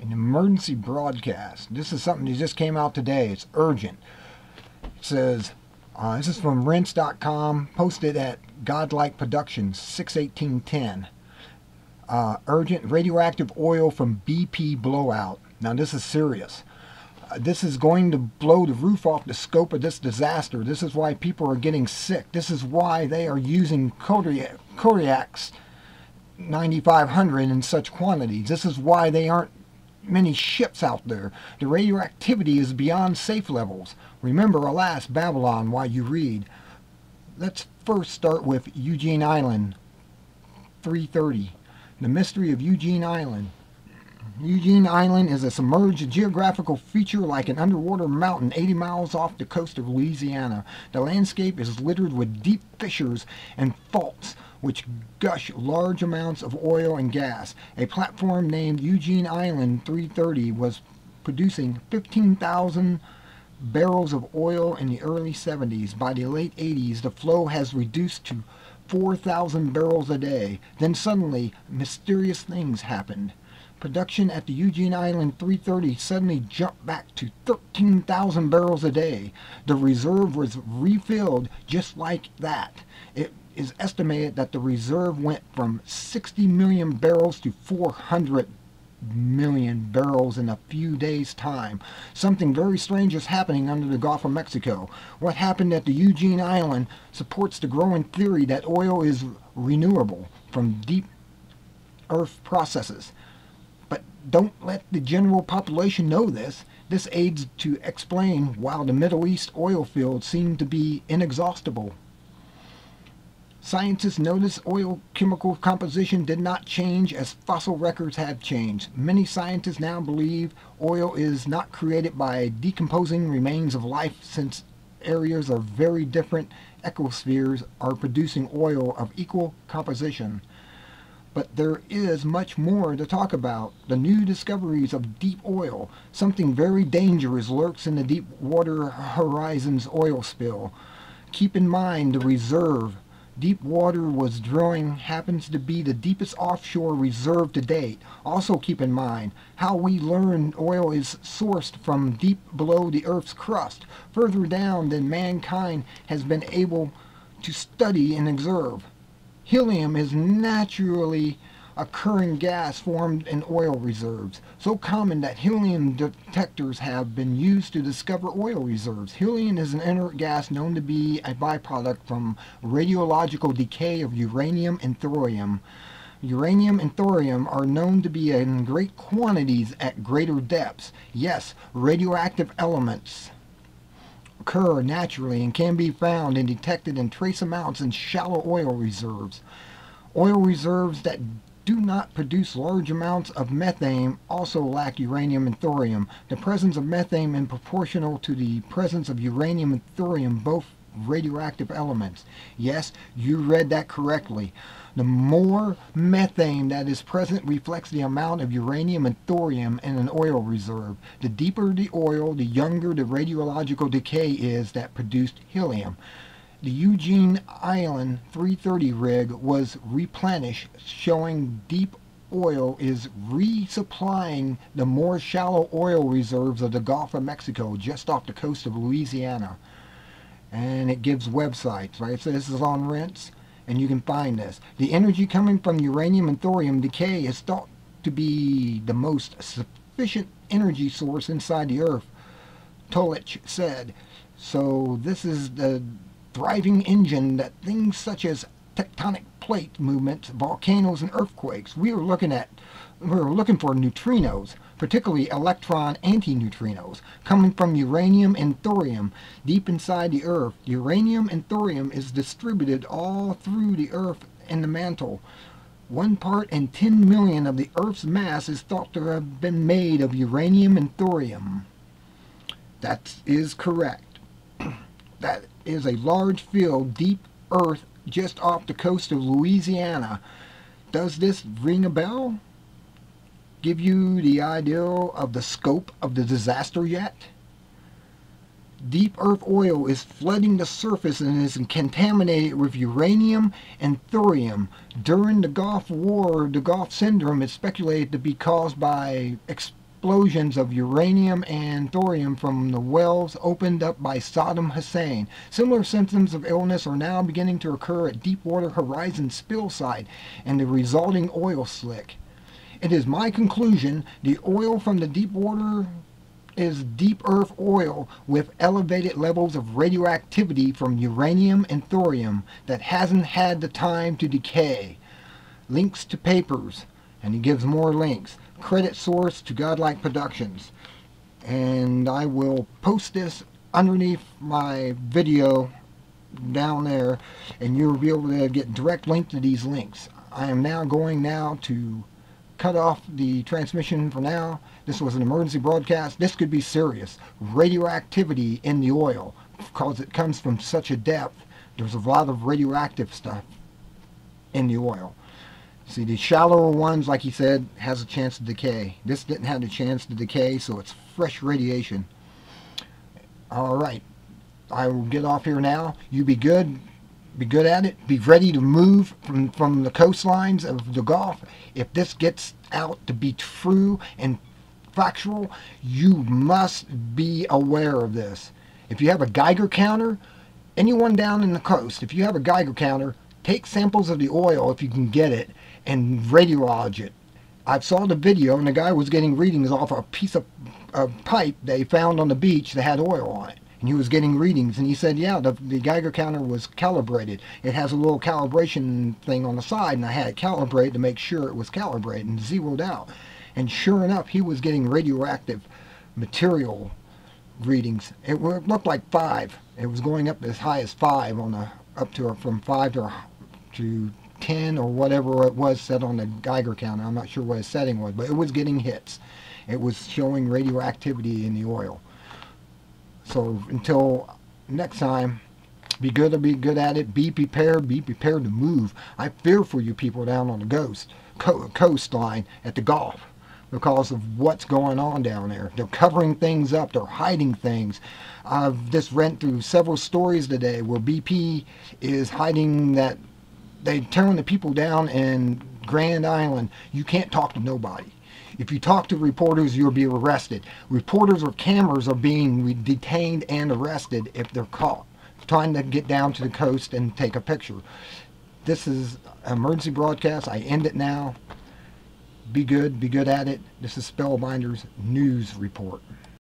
an emergency broadcast. This is something that just came out today. It's urgent. It says, uh, this is from rense.com, posted at Godlike Productions, 61810. Uh, urgent radioactive oil from BP blowout. Now, this is serious. Uh, this is going to blow the roof off the scope of this disaster. This is why people are getting sick. This is why they are using Corexit, Corexit's 9500 in such quantities. This is why they aren't many ships out there. The radioactivity is beyond safe levels. Remember, alas, Babylon, while you read. Let's first start with Eugene Island 330. The mystery of Eugene Island. Eugene Island is a submerged geographical feature like an underwater mountain 80 miles off the coast of Louisiana. The landscape is littered with deep fissures and faults which gush large amounts of oil and gas. A platform named Eugene Island 330 was producing 15,000 barrels of oil in the early 70s. By the late 80s, the flow has reduced to 4,000 barrels a day. Then suddenly, mysterious things happened. Production at the Eugene Island 330 suddenly jumped back to 13,000 barrels a day. The reserve was refilled just like that. It is estimated that the reserve went from 60 million barrels to 400 million barrels in a few days' time. Something very strange is happening under the Gulf of Mexico. What happened at the Eugene Island supports the growing theory that oil is renewable from deep earth processes. But don't let the general population know this. This aids to explain why the Middle East oil fields seem to be inexhaustible. Scientists noticed oil chemical composition did not change as fossil records have changed. Many scientists now believe oil is not created by decomposing remains of life since areas of very different ecospheres are producing oil of equal composition. But there is much more to talk about. The new discoveries of deep oil. Something very dangerous lurks in the deep water horizon's oil spill. Keep in mind the reserve Deep water was drilling happens to be the deepest offshore reserve to date. Also keep in mind how we learn oil is sourced from deep below the Earth's crust, further down than mankind has been able to study and observe. Helium is naturally occurring gas formed in oil reserves, so common that helium detectors have been used to discover oil reserves. Helium is an inert gas known to be a byproduct from radiological decay of uranium and thorium. Uranium and thorium are known to be in great quantities at greater depths. Yes, radioactive elements occur naturally and can be found and detected in trace amounts in shallow oil reserves. Oil reserves that do not produce large amounts of methane also lack uranium and thorium. The presence of methane is proportional to the presence of uranium and thorium, both radioactive elements. Yes, you read that correctly. The more methane that is present reflects the amount of uranium and thorium in an oil reserve. The deeper the oil, the younger the radiological decay is that produced helium the Eugene Island 330 rig was replenished, showing deep oil is resupplying the more shallow oil reserves of the Gulf of Mexico just off the coast of Louisiana. And it gives websites, right? So this is on Rense, and you can find this. The energy coming from uranium and thorium decay is thought to be the most sufficient energy source inside the Earth, Tolich said. So this is the thriving engine that things such as tectonic plate movements, volcanoes, and earthquakes. We are looking at we're looking for neutrinos, particularly electron antineutrinos, coming from uranium and thorium deep inside the Earth. Uranium and thorium is distributed all through the Earth and the mantle. One part in 10 million of the Earth's mass is thought to have been made of uranium and thorium. That is correct. that is a large field, deep earth, just off the coast of Louisiana. Does this ring a bell? Give you the idea of the scope of the disaster yet? Deep earth oil is flooding the surface and is contaminated with uranium and thorium. During the Gulf War, the Gulf Syndrome is speculated to be caused by explosions of uranium and thorium from the wells opened up by Saddam Hussein. Similar symptoms of illness are now beginning to occur at Deepwater Horizon spill site and the resulting oil slick. It is my conclusion the oil from the Deepwater is deep earth oil with elevated levels of radioactivity from uranium and thorium that hasn't had the time to decay. Links to papers, and he gives more links. Credit source to Godlike Productions. And I will post this underneath my video down there, and you'll be able to get direct link to these links. I am now going now to cut off the transmission for now. This was an emergency broadcast. This could be serious. Radioactivity in the oil, because it comes from such a depth. There's a lot of radioactive stuff in the oil. See, the shallower ones, like he said, has a chance to decay. This didn't have the chance to decay, so it's fresh radiation. All right. I will get off here now. You be good be good at it, be ready to move from, from the coastlines of the Gulf. If this gets out to be true and factual, you must be aware of this. If you have a Geiger counter, anyone down in the coast, if you have a Geiger counter, take samples of the oil if you can get it and radiologize it. I saw the video and the guy was getting readings off a piece of a pipe they found on the beach that had oil on it. And he was getting readings and he said yeah the, the Geiger counter was calibrated. It has a little calibration thing on the side and I had it calibrated to make sure it was calibrated and zeroed out. And sure enough he was getting radioactive material readings. It looked like five. It was going up as high as five on the up to from five to to 10 or whatever it was set on the Geiger counter I'm not sure what his setting was but it was getting hits it was showing radioactivity in the oil so until next time, be good or be good at it. Be prepared. Be prepared to move. I fear for you people down on the coast, co coastline at the Gulf because of what's going on down there. They're covering things up. They're hiding things. I've just read through several stories today where BP is hiding that they turn the people down in Grand Isle. You can't talk to nobody. If you talk to reporters, you'll be arrested. Reporters or cameras are being detained and arrested if they're caught trying to get down to the coast and take a picture. This is emergency broadcast. I end it now. Be good. Be good at it. This is Spellbinder's news report.